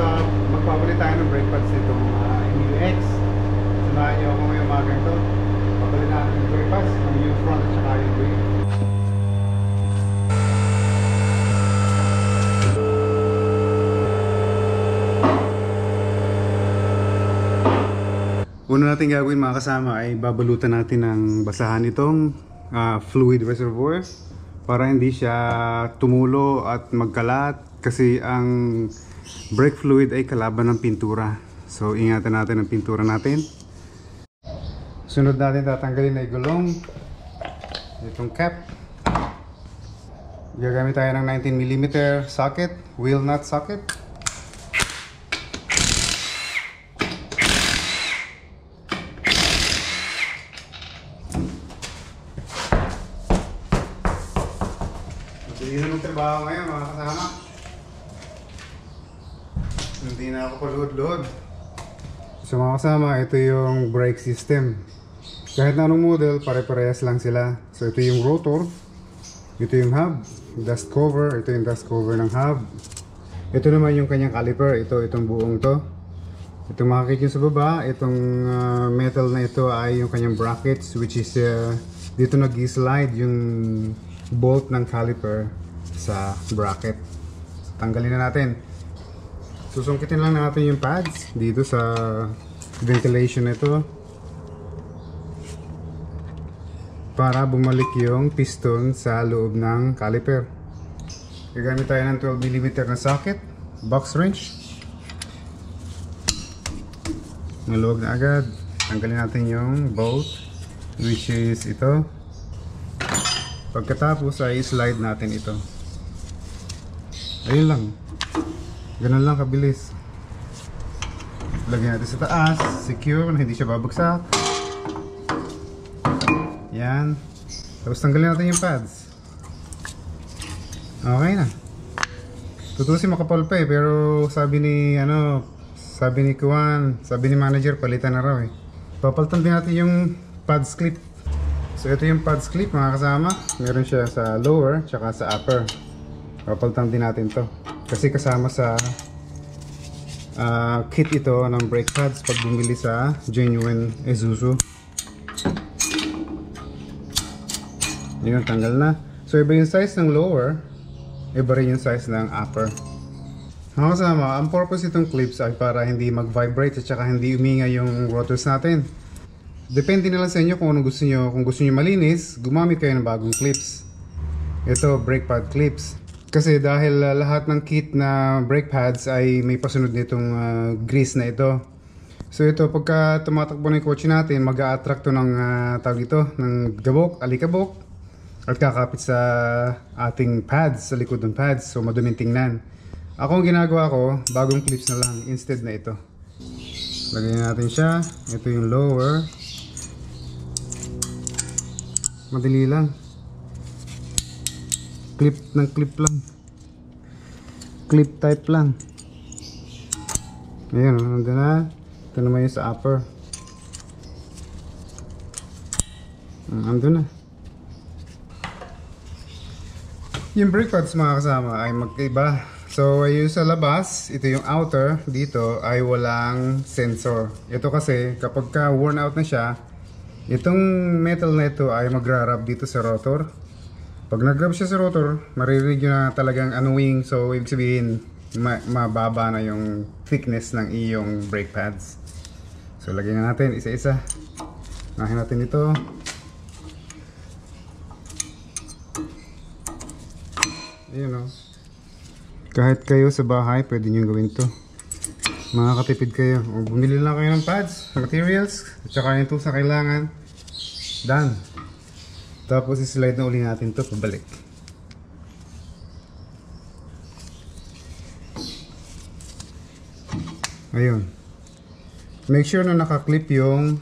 uh, magpapalit tayo ng brake pads nitong uh, MUX. Samahan niyo ako ngayong umaga ito. Papalit natin yung brake pads, yung front at saka yung rear. Una natin gagawin mga kasama ay babalutan natin ng basahan itong ah, fluid reservoir para hindi siya tumulo at magkalat kasi ang brake fluid ay kalaban ng pintura. So ingatan natin ang pintura natin. Sunod natin tatanggalin ay gulong. Itong cap. Gagamit tayo ng 19mm socket, wheel nut socket. Hindi na ng trabaho ngayon mga kasama. Hindi na ako paluhod-luhod. So mga kasama, ito yung brake system. Kahit na anong model, pare-parehas lang sila. So ito yung rotor, ito yung hub, dust cover, ito yung dust cover ng hub. Ito naman yung kanyang caliper, ito itong buong to. Itong makikita sa baba, itong ah, metal na ito ay yung kanyang brackets which is uh, dito nag-slide yung bolt ng caliper sa bracket. Tanggalin na natin. Susungkitin lang natin yung pads dito sa ventilation nito para bumalik yung piston sa loob ng caliper. Gagamit tayo ng 12mm na socket, box wrench. Maluwag na agad. Tanggalin natin yung bolt which is ito. Pagkatapos ay slide natin ito. Ayun lang. Ganun lang kabilis. Lagyan natin sa taas, secure na hindi siya babagsak. Yan. Tapos tanggalin natin yung pads. Okay na. Tutusin makapal pa eh, pero sabi ni ano, sabi ni Kuan, sabi ni manager palitan na raw eh. Papalitan din natin yung pads clip. So ito yung pads clip mga kasama. Meron siya sa lower tsaka sa upper. Papalitan din natin to. Kasi kasama sa ah, kit ito ng brake pads pag bumili sa genuine Isuzu. Yun, tanggal na. So iba yung size ng lower, iba rin yung size ng upper. Mga kasama, ang purpose itong clips ay para hindi mag-vibrate at saka hindi umingay yung rotors natin. Depende na lang sa inyo kung ano gusto nyo. Kung gusto nyo malinis, gumamit kayo ng bagong clips. Ito, brake pad clips. Kasi dahil uh, lahat ng kit na brake pads ay may pasunod nitong uh, grease na ito. So ito, pagka tumatakbo na yung kotse natin, mag attract to ng uh, tawag ito, ng gabok, alikabok. At kakapit sa ating pads, sa likod ng pads. So maduming tingnan. Ako ang ginagawa ko, bagong clips na lang instead na ito. Lagyan natin siya. Ito yung lower. Madali lang. Clip ng clip lang. Clip type lang. Ayan, oh, nandun na. Ito naman yung sa upper. Mm, Nandun na. Yung brake pads mga kasama ay magkaiba. So yung sa labas, ito yung outer, dito ay walang sensor. Ito kasi kapag ka worn out na siya, itong metal na ito ay magra-rub dito sa rotor. Pag nag-rub siya sa rotor, maririnig nyo na talagang annoying. So ibig sabihin, ma- mababa na yung thickness ng iyong brake pads. So lagyan na natin isa-isa. Nahin natin ito. Ayun o. Kahit kayo sa bahay, pwede nyo gawin to. Makakatipid kayo. O, bumili lang kayo ng pads, materials, at saka yung tools na kailangan. Done. Tapos i-slide na uli natin to pabalik. Ayun. Make sure na nakaklip yung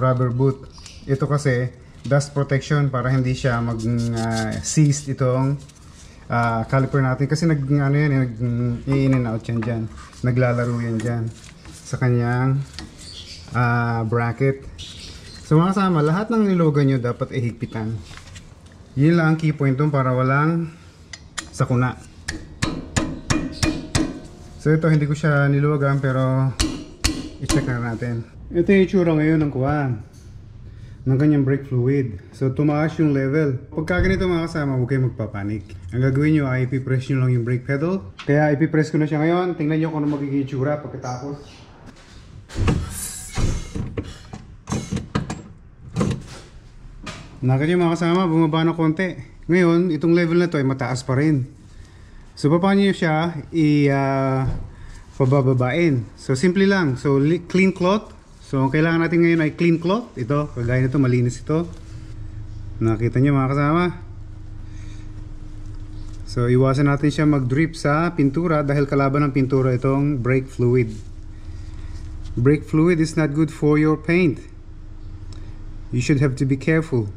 rubber boot. Ito kasi dust protection para hindi siya mag uh, seized itong ah, caliper natin kasi nag ano yan, eh, nag in and out yan dyan. Naglalaro yan dyan sa kanyang ah, bracket. So mga kasama, lahat ng nilogan nyo dapat ihigpitan. Yun lang ang key point dun para walang sakuna. So ito, hindi ko siya niluwagan pero i-check na natin. Ito yung itsura ngayon ng kuwan ng kanyang brake fluid. So tumaas yung level. Pagka ganito mga kasama, huwag kayong magpapanik. Ang gagawin nyo ay ipipress nyo lang yung brake pedal. Kaya ipipress ko na siya ngayon. Tingnan nyo kung ano magiging itsura pagkatapos. Nakanya mga kasama, bumaba na konti. Ngayon, itong level na to ay mataas pa rin. So, paano nyo siya i ah, pabababain? So, simple lang. So, clean cloth. So, ang kailangan natin ngayon ay clean cloth. Ito, kagaya nito, malinis ito. Nakita nyo mga kasama. So, iwasan natin siya mag-drip sa pintura dahil kalaban ng pintura itong brake fluid. Brake fluid is not good for your paint. You should have to be careful.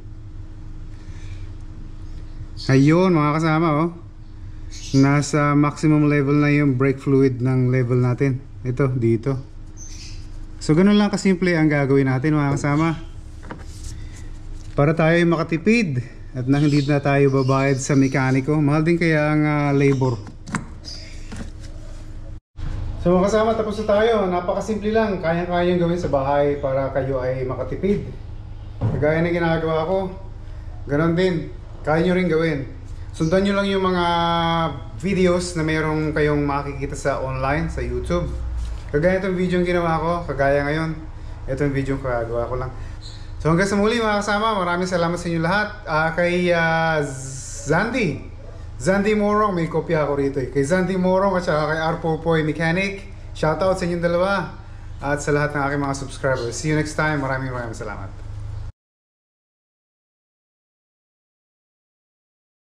Ayun mga kasama oh. Nasa maximum level na yung brake fluid ng level natin. Ito, dito. So ganun lang kasimple ang gagawin natin mga kasama. Para tayo ay makatipid at na hindi na tayo babayad sa mekaniko. Mahal din kaya ang ah, labor. So mga kasama, tapos na tayo. Napakasimple lang. Kayang-kayang gawin sa bahay para kayo ay makatipid. Kagaya na ginagawa ko. Ganon din. Kaya nyo rin gawin. Sundan nyo lang yung mga videos na mayroong kayong makikita sa online, sa YouTube. Kagaya itong video yung ginawa ko, kagaya ngayon. Ito yung video yung kagagawa ko lang. So hanggang sa muli mga kasama, maraming salamat sa inyo lahat. Ah, kay ah, Zandy. Zandy Morong, may kopya ako rito eh. Kay Zandy Morong at saka kay Arpopoy Mechanic. Shoutout sa inyong dalawa. At sa lahat ng aking mga subscribers. See you next time. Maraming maraming salamat.